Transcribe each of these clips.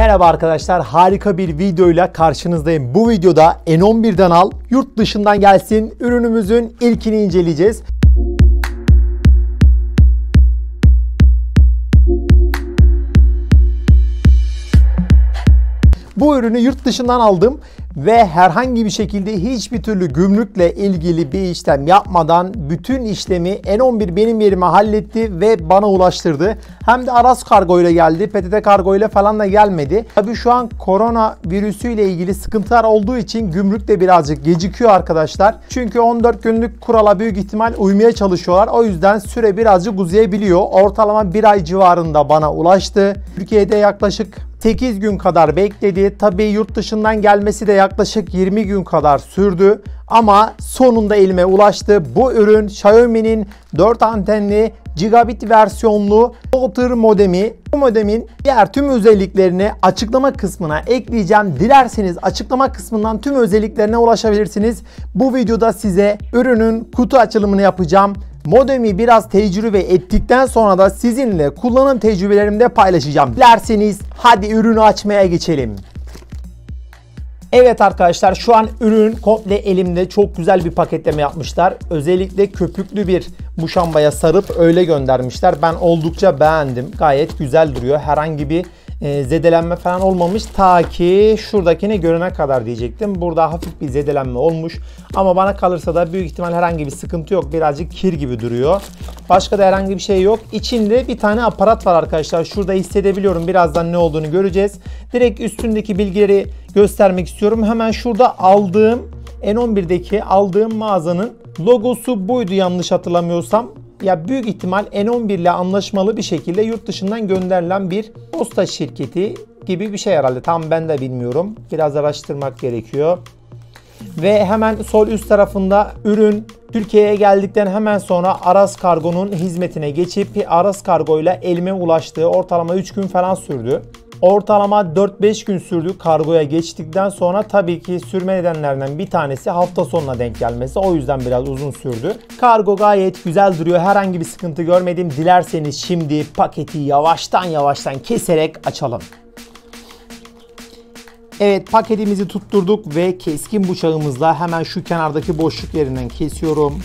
Merhaba arkadaşlar harika bir videoyla karşınızdayım. Bu videoda N11'den al yurt dışından gelsin ürünümüzün ilkini inceleyeceğiz. Bu ürünü yurt dışından aldım ve herhangi bir şekilde hiçbir türlü gümrükle ilgili bir işlem yapmadan bütün işlemi N11 benim yerime halletti ve bana ulaştırdı. Hem de Aras kargo ile geldi. PTT kargo ile falan da gelmedi. Tabii şu an korona virüsüyle ilgili sıkıntılar olduğu için gümrük de birazcık gecikiyor arkadaşlar. Çünkü 14 günlük kurala büyük ihtimal uymaya çalışıyorlar. O yüzden süre birazcık uzayabiliyor. Ortalama bir ay civarında bana ulaştı. Türkiye'de yaklaşık 8 gün kadar bekledi. Tabii yurt dışından gelmesi de yaklaşık 20 gün kadar sürdü. Ama sonunda elime ulaştı. Bu ürün Xiaomi'nin 4 antenli gigabit versiyonlu router modemi. Bu modemin diğer tüm özelliklerini açıklama kısmına ekleyeceğim. Dilerseniz açıklama kısmından tüm özelliklerine ulaşabilirsiniz. Bu videoda size ürünün kutu açılımını yapacağım. Modemi biraz tecrübe ettikten sonra da sizinle kullanım tecrübelerimde paylaşacağım. Dilerseniz hadi ürünü açmaya geçelim. Evet arkadaşlar şu an ürün komple elimde çok güzel bir paketleme yapmışlar. Özellikle köpüklü bir muşambaya sarıp öyle göndermişler. Ben oldukça beğendim. Gayet güzel duruyor. Herhangi bir e, zedelenme falan olmamış. Ta ki şuradakini görene kadar diyecektim. Burada hafif bir zedelenme olmuş. Ama bana kalırsa da büyük ihtimal herhangi bir sıkıntı yok. Birazcık kir gibi duruyor. Başka da herhangi bir şey yok. İçinde bir tane aparat var arkadaşlar. Şurada hissedebiliyorum. Birazdan ne olduğunu göreceğiz. Direkt üstündeki bilgileri göstermek istiyorum. Hemen şurada aldığım N11'deki aldığım mağazanın logosu buydu yanlış hatırlamıyorsam ya büyük ihtimal N11 ile anlaşmalı bir şekilde yurt dışından gönderilen bir posta şirketi gibi bir şey herhalde. Tam ben de bilmiyorum. Biraz araştırmak gerekiyor. Ve hemen sol üst tarafında ürün Türkiye'ye geldikten hemen sonra Aras Kargo'nun hizmetine geçip Aras Kargo ile elime ulaştığı ortalama 3 gün falan sürdü. Ortalama 4-5 gün sürdü kargoya geçtikten sonra tabii ki sürme nedenlerinden bir tanesi hafta sonuna denk gelmesi. O yüzden biraz uzun sürdü. Kargo gayet güzel duruyor. Herhangi bir sıkıntı görmedim. Dilerseniz şimdi paketi yavaştan yavaştan keserek açalım. Evet paketimizi tutturduk ve keskin bıçağımızla hemen şu kenardaki boşluk yerinden kesiyorum.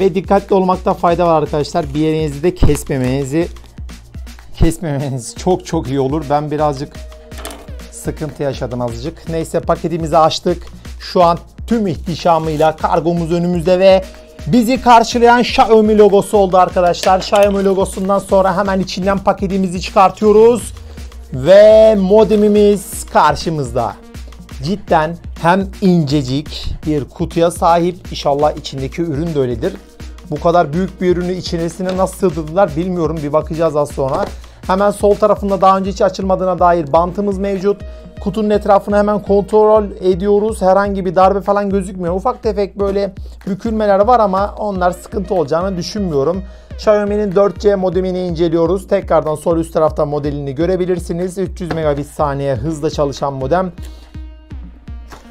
Ve dikkatli olmakta fayda var arkadaşlar. Bir yerinizi de kesmemenizi kesmemeniz çok çok iyi olur. Ben birazcık sıkıntı yaşadım azıcık. Neyse paketimizi açtık. Şu an tüm ihtişamıyla kargomuz önümüzde ve bizi karşılayan Xiaomi logosu oldu arkadaşlar. Xiaomi logosundan sonra hemen içinden paketimizi çıkartıyoruz. Ve modemimiz karşımızda. Cidden hem incecik bir kutuya sahip. İnşallah içindeki ürün de öyledir. Bu kadar büyük bir ürünü içerisine nasıl sığdırdılar bilmiyorum. Bir bakacağız az sonra. Hemen sol tarafında daha önce hiç açılmadığına dair bantımız mevcut. Kutunun etrafını hemen kontrol ediyoruz. Herhangi bir darbe falan gözükmüyor. Ufak tefek böyle bükülmeler var ama onlar sıkıntı olacağını düşünmüyorum. Xiaomi'nin 4C modemini inceliyoruz. Tekrardan sol üst tarafta modelini görebilirsiniz. 300 megabit saniye hızla çalışan modem.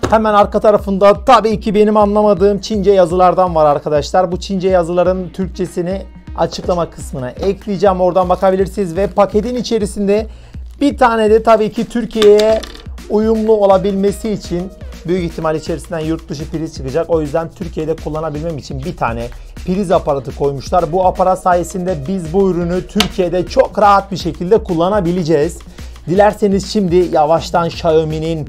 Hemen arka tarafında tabii ki benim anlamadığım Çince yazılardan var arkadaşlar. Bu Çince yazıların Türkçesini açıklama kısmına ekleyeceğim. Oradan bakabilirsiniz ve paketin içerisinde bir tane de tabii ki Türkiye'ye uyumlu olabilmesi için büyük ihtimal içerisinden yurt dışı priz çıkacak. O yüzden Türkiye'de kullanabilmem için bir tane priz aparatı koymuşlar. Bu aparat sayesinde biz bu ürünü Türkiye'de çok rahat bir şekilde kullanabileceğiz. Dilerseniz şimdi yavaştan Xiaomi'nin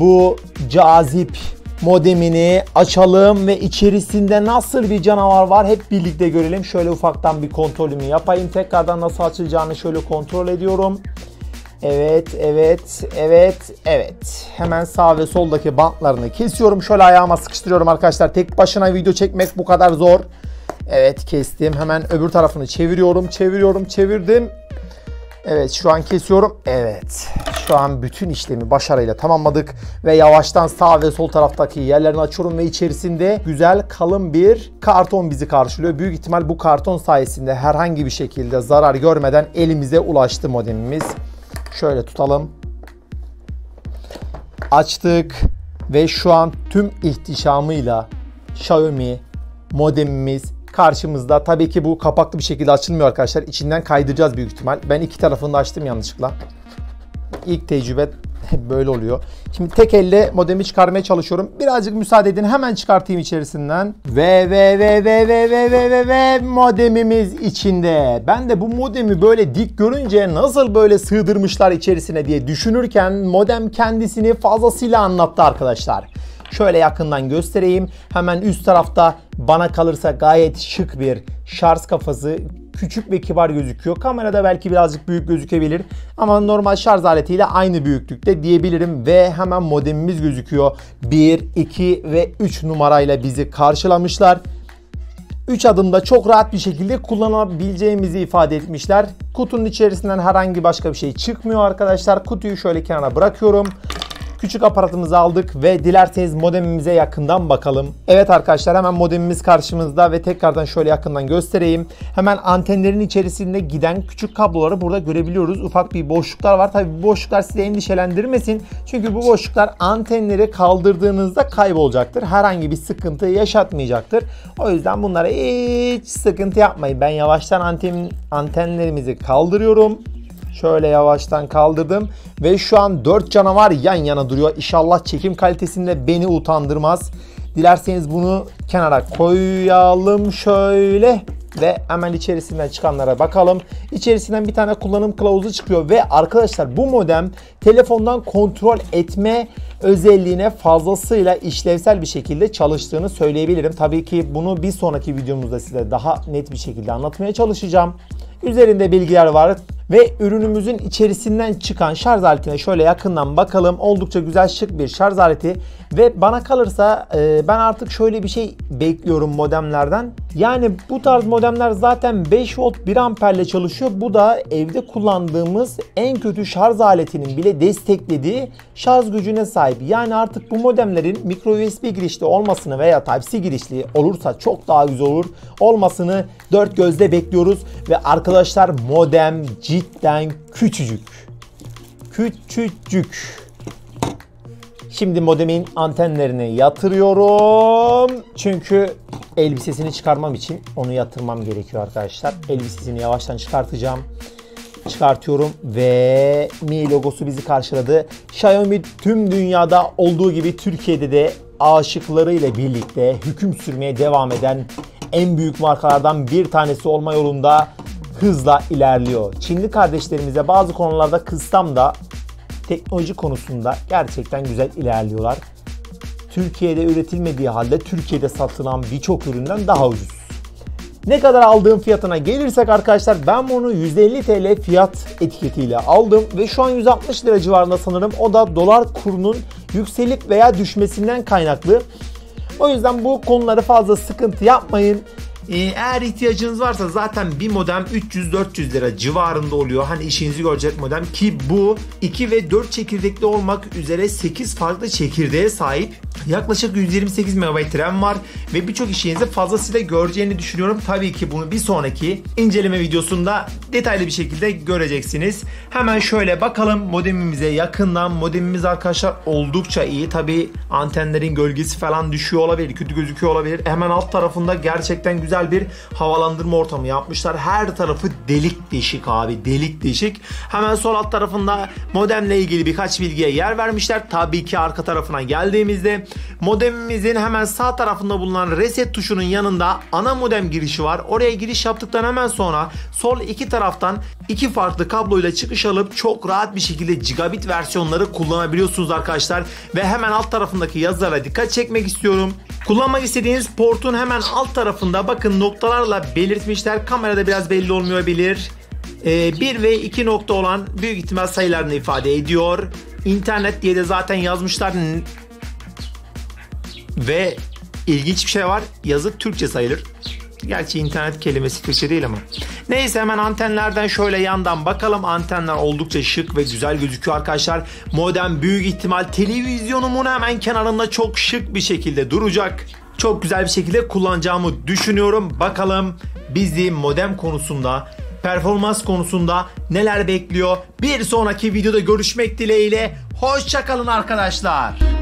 bu cazip modemini açalım ve içerisinde nasıl bir canavar var hep birlikte görelim. Şöyle ufaktan bir kontrolümü yapayım. Tekrardan nasıl açılacağını şöyle kontrol ediyorum. Evet, evet, evet, evet. Hemen sağ ve soldaki bantlarını kesiyorum. Şöyle ayağıma sıkıştırıyorum arkadaşlar. Tek başına video çekmek bu kadar zor. Evet kestim. Hemen öbür tarafını çeviriyorum, çeviriyorum, çevirdim. Evet şu an kesiyorum. Evet. Şu an bütün işlemi başarıyla tamamladık ve yavaştan sağ ve sol taraftaki yerlerini açıyorum ve içerisinde güzel kalın bir karton bizi karşılıyor. Büyük ihtimal bu karton sayesinde herhangi bir şekilde zarar görmeden elimize ulaştı modemimiz. Şöyle tutalım. Açtık ve şu an tüm ihtişamıyla Xiaomi modemimiz karşımızda. Tabii ki bu kapaklı bir şekilde açılmıyor arkadaşlar. İçinden kaydıracağız büyük ihtimal. Ben iki tarafını da açtım yanlışlıkla. İlk tecrübe böyle oluyor. Şimdi tek elle modemi çıkarmaya çalışıyorum. Birazcık müsaade edin hemen çıkartayım içerisinden. Ve ve ve ve ve ve ve ve ve modemimiz içinde. Ben de bu modemi böyle dik görünce nasıl böyle sığdırmışlar içerisine diye düşünürken modem kendisini fazlasıyla anlattı arkadaşlar. Şöyle yakından göstereyim. Hemen üst tarafta bana kalırsa gayet şık bir şarj kafası küçük ve kibar gözüküyor. Kamerada belki birazcık büyük gözükebilir ama normal şarj aletiyle aynı büyüklükte diyebilirim ve hemen modemimiz gözüküyor. 1, 2 ve 3 numarayla bizi karşılamışlar. 3 adımda çok rahat bir şekilde kullanabileceğimizi ifade etmişler. Kutunun içerisinden herhangi başka bir şey çıkmıyor arkadaşlar. Kutuyu şöyle kenara bırakıyorum. Küçük aparatımızı aldık ve dilerseniz modemimize yakından bakalım. Evet arkadaşlar hemen modemimiz karşımızda ve tekrardan şöyle yakından göstereyim. Hemen antenlerin içerisinde giden küçük kabloları burada görebiliyoruz. Ufak bir boşluklar var. Tabi bu boşluklar sizi endişelendirmesin. Çünkü bu boşluklar antenleri kaldırdığınızda kaybolacaktır. Herhangi bir sıkıntı yaşatmayacaktır. O yüzden bunlara hiç sıkıntı yapmayın. Ben yavaştan anten, antenlerimizi kaldırıyorum. Şöyle yavaştan kaldırdım ve şu an 4 canavar yan yana duruyor. İnşallah çekim kalitesinde beni utandırmaz. Dilerseniz bunu kenara koyalım şöyle ve hemen içerisinden çıkanlara bakalım. İçerisinden bir tane kullanım kılavuzu çıkıyor ve arkadaşlar bu modem telefondan kontrol etme özelliğine fazlasıyla işlevsel bir şekilde çalıştığını söyleyebilirim. Tabii ki bunu bir sonraki videomuzda size daha net bir şekilde anlatmaya çalışacağım. Üzerinde bilgiler var ve ürünümüzün içerisinden çıkan şarj aletine şöyle yakından bakalım. Oldukça güzel şık bir şarj aleti ve bana kalırsa e, ben artık şöyle bir şey bekliyorum modemlerden. Yani bu tarz modemler zaten 5 volt 1 amperle çalışıyor. Bu da evde kullandığımız en kötü şarj aletinin bile desteklediği şarj gücüne sahip. Yani artık bu modemlerin micro USB girişli olmasını veya Type-C girişli olursa çok daha güzel olur. Olmasını dört gözle bekliyoruz ve arkadaşlar modem cidden küçücük. Küçücük. Şimdi modemin antenlerini yatırıyorum. Çünkü elbisesini çıkarmam için onu yatırmam gerekiyor arkadaşlar. Elbisesini yavaştan çıkartacağım. Çıkartıyorum ve Mi logosu bizi karşıladı. Xiaomi tüm dünyada olduğu gibi Türkiye'de de aşıkları ile birlikte hüküm sürmeye devam eden en büyük markalardan bir tanesi olma yolunda hızla ilerliyor. Çinli kardeşlerimize bazı konularda kıssam da teknoloji konusunda gerçekten güzel ilerliyorlar. Türkiye'de üretilmediği halde Türkiye'de satılan birçok üründen daha ucuz. Ne kadar aldığım fiyatına gelirsek arkadaşlar ben bunu 150 TL fiyat etiketiyle aldım ve şu an 160 lira civarında sanırım. O da dolar kurunun yükselip veya düşmesinden kaynaklı. O yüzden bu konuları fazla sıkıntı yapmayın. Ee, eğer ihtiyacınız varsa zaten bir modem 300-400 lira civarında oluyor. Hani işinizi görecek modem ki bu 2 ve 4 çekirdekli olmak üzere 8 farklı çekirdeğe sahip. Yaklaşık 128 MB RAM var ve birçok işinizi fazlasıyla göreceğini düşünüyorum. Tabii ki bunu bir sonraki inceleme videosunda detaylı bir şekilde göreceksiniz. Hemen şöyle bakalım modemimize yakından. Modemimiz arkadaşlar oldukça iyi. Tabii antenlerin gölgesi falan düşüyor olabilir, kötü gözüküyor olabilir. Hemen alt tarafında gerçekten güzel bir havalandırma ortamı yapmışlar. Her tarafı delik deşik abi delik deşik. Hemen sol alt tarafında modemle ilgili birkaç bilgiye yer vermişler. Tabii ki arka tarafına geldiğimizde modemimizin hemen sağ tarafında bulunan reset tuşunun yanında ana modem girişi var. Oraya giriş yaptıktan hemen sonra sol iki taraftan iki farklı kabloyla çıkış alıp çok rahat bir şekilde gigabit versiyonları kullanabiliyorsunuz arkadaşlar. Ve hemen alt tarafındaki yazılara dikkat çekmek istiyorum. Kullanmak istediğiniz portun hemen alt tarafında bakın noktalarla belirtmişler. Kamerada biraz belli olmayabilir. Ee, 1 ve 2 nokta olan büyük ihtimal sayılarını ifade ediyor. İnternet diye de zaten yazmışlar. Ve ilginç bir şey var. Yazı Türkçe sayılır. Gerçi internet kelimesi Türkçe değil ama. Neyse hemen antenlerden şöyle yandan bakalım. Antenler oldukça şık ve güzel gözüküyor arkadaşlar. Modem büyük ihtimal televizyonumun hemen kenarında çok şık bir şekilde duracak. Çok güzel bir şekilde kullanacağımı düşünüyorum. Bakalım bizi modem konusunda performans konusunda neler bekliyor? Bir sonraki videoda görüşmek dileğiyle. Hoşçakalın arkadaşlar.